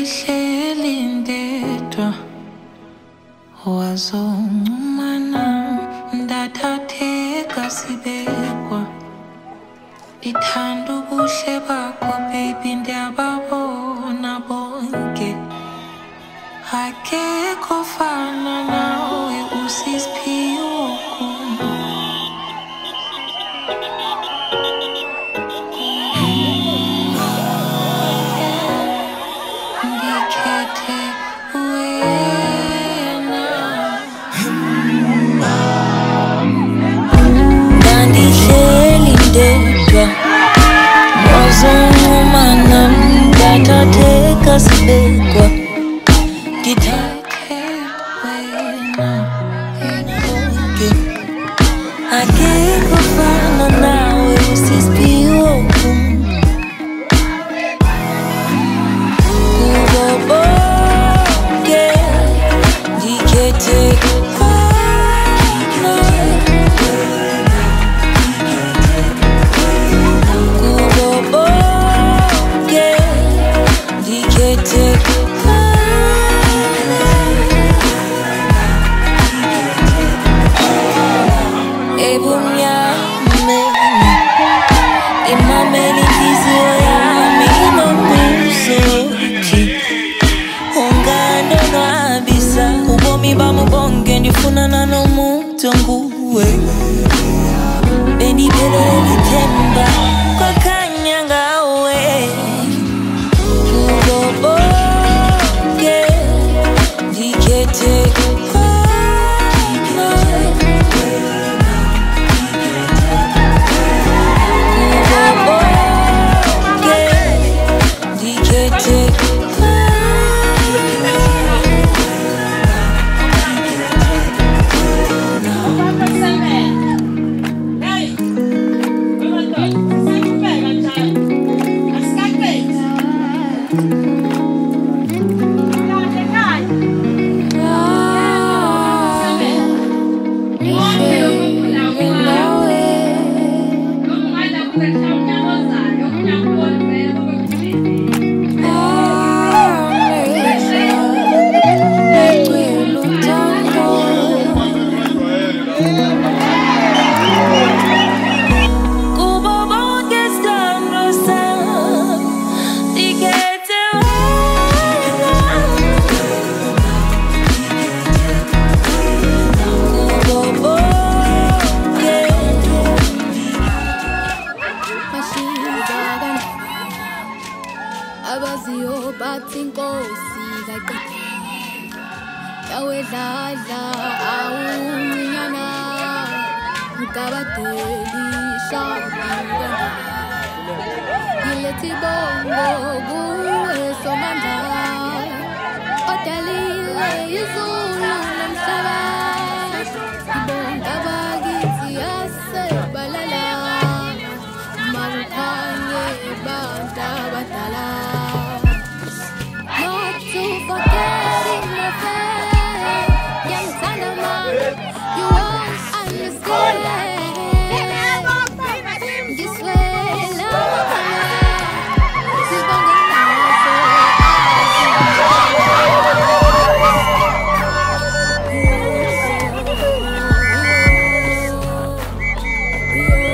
ngihleli ndedwa wazoncumana ndathatheka sibekwa. Baby ndiyababona bonke. Akekho it take? tangu wewe, beni belo inkosi kaqiniseka yawe dladla awumnyana ngabadeli shawulinga ngilethi bongo We